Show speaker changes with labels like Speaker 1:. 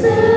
Speaker 1: say